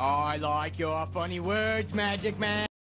I like your funny words, Magic Man.